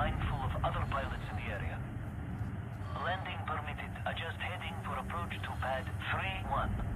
mindful of other pilots in the area. Landing permitted. Adjust heading for approach to pad 3-1.